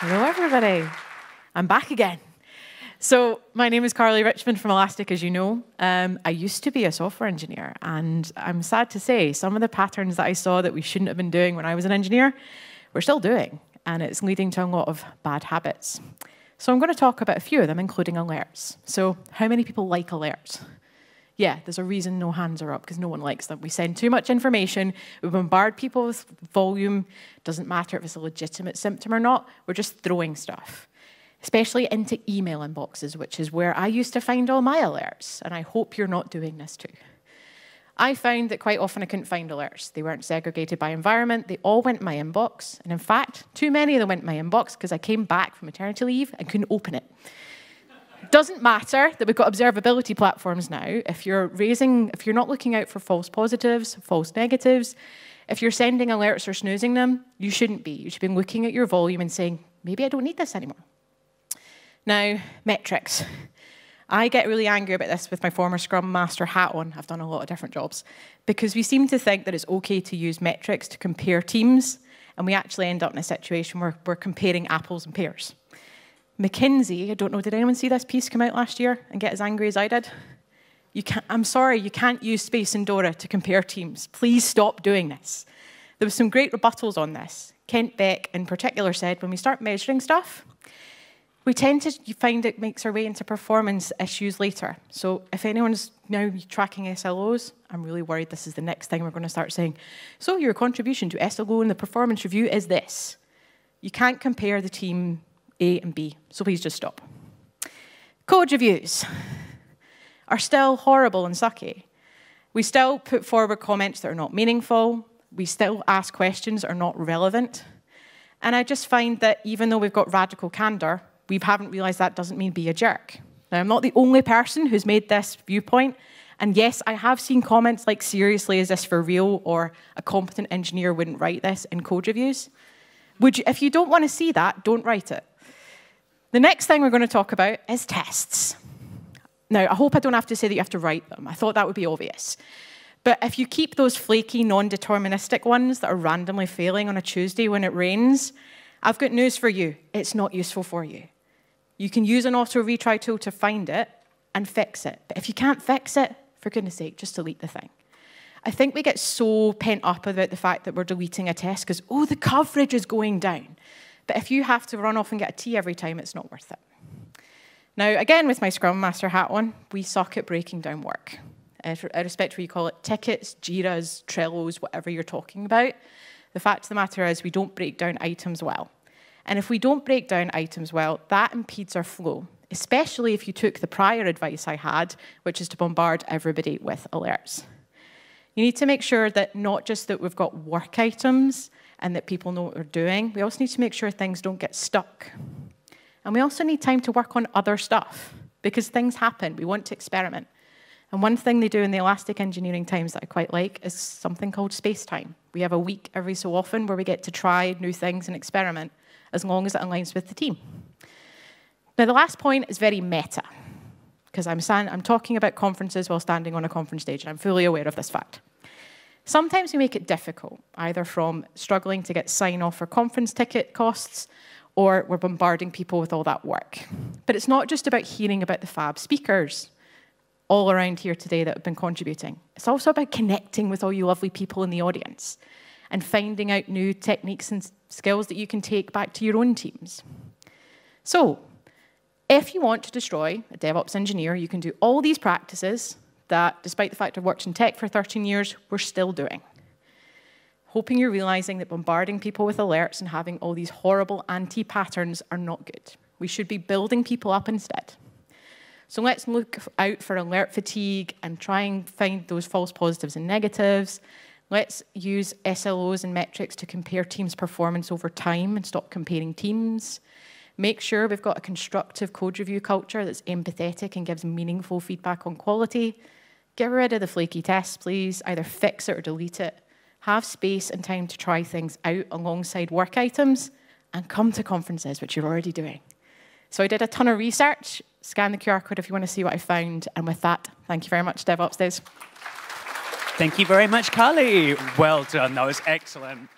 Hello, everybody. I'm back again. So, my name is Carly Richmond from Elastic, as you know. Um, I used to be a software engineer, and I'm sad to say some of the patterns that I saw that we shouldn't have been doing when I was an engineer, we're still doing, and it's leading to a lot of bad habits. So, I'm going to talk about a few of them, including alerts. So, how many people like alerts? Yeah, there's a reason no hands are up because no one likes them. We send too much information, we bombard people with volume, doesn't matter if it's a legitimate symptom or not, we're just throwing stuff. Especially into email inboxes, which is where I used to find all my alerts, and I hope you're not doing this too. I found that quite often I couldn't find alerts. They weren't segregated by environment, they all went in my inbox. And in fact, too many of them went in my inbox because I came back from maternity leave and couldn't open it doesn't matter that we've got observability platforms now. If you're raising, if you're not looking out for false positives, false negatives, if you're sending alerts or snoozing them, you shouldn't be. You should be looking at your volume and saying, maybe I don't need this anymore. Now, metrics. I get really angry about this with my former Scrum Master hat on. I've done a lot of different jobs. Because we seem to think that it's okay to use metrics to compare teams, and we actually end up in a situation where we're comparing apples and pears. McKinsey, I don't know, did anyone see this piece come out last year and get as angry as I did? I'm sorry, you can't use Space and Dora to compare teams. Please stop doing this. There was some great rebuttals on this. Kent Beck, in particular, said when we start measuring stuff, we tend to find it makes our way into performance issues later. So if anyone's now tracking SLOs, I'm really worried this is the next thing we're going to start saying. So your contribution to SLO in the performance review is this. You can't compare the team a and B, so please just stop. Code reviews are still horrible and sucky. We still put forward comments that are not meaningful. We still ask questions that are not relevant. And I just find that even though we've got radical candor, we haven't realized that doesn't mean be a jerk. Now, I'm not the only person who's made this viewpoint. And yes, I have seen comments like, seriously, is this for real? Or a competent engineer wouldn't write this in code reviews. Would you, if you don't want to see that, don't write it. The next thing we're going to talk about is tests. Now, I hope I don't have to say that you have to write them. I thought that would be obvious. But if you keep those flaky, non deterministic ones that are randomly failing on a Tuesday when it rains, I've got news for you. It's not useful for you. You can use an auto retry tool to find it and fix it. But if you can't fix it, for goodness sake, just delete the thing. I think we get so pent up about the fact that we're deleting a test because, oh, the coverage is going down. But if you have to run off and get a tea every time, it's not worth it. Now, again, with my Scrum Master hat on, we suck at breaking down work. Uh, I respect where you call it tickets, Jiras, Trellos, whatever you're talking about. The fact of the matter is, we don't break down items well. And if we don't break down items well, that impedes our flow, especially if you took the prior advice I had, which is to bombard everybody with alerts. You need to make sure that not just that we've got work items, and that people know what we're doing. We also need to make sure things don't get stuck. And we also need time to work on other stuff because things happen. We want to experiment. And one thing they do in the Elastic Engineering Times that I quite like is something called space time. We have a week every so often where we get to try new things and experiment as long as it aligns with the team. Now, the last point is very meta because I'm, I'm talking about conferences while standing on a conference stage, and I'm fully aware of this fact. Sometimes we make it difficult, either from struggling to get sign off for conference ticket costs or we're bombarding people with all that work. But it's not just about hearing about the fab speakers all around here today that have been contributing. It's also about connecting with all you lovely people in the audience and finding out new techniques and skills that you can take back to your own teams. So, if you want to destroy a DevOps engineer, you can do all these practices that, despite the fact I've worked in tech for 13 years, we're still doing. Hoping you're realizing that bombarding people with alerts and having all these horrible anti patterns are not good. We should be building people up instead. So let's look out for alert fatigue and try and find those false positives and negatives. Let's use SLOs and metrics to compare teams' performance over time and stop comparing teams. Make sure we've got a constructive code review culture that's empathetic and gives meaningful feedback on quality. Get rid of the flaky tests, please. Either fix it or delete it. Have space and time to try things out alongside work items and come to conferences, which you're already doing. So I did a ton of research. Scan the QR code if you want to see what I found. And with that, thank you very much, DevOps Days. Thank you very much, Carly. Well done. That was excellent.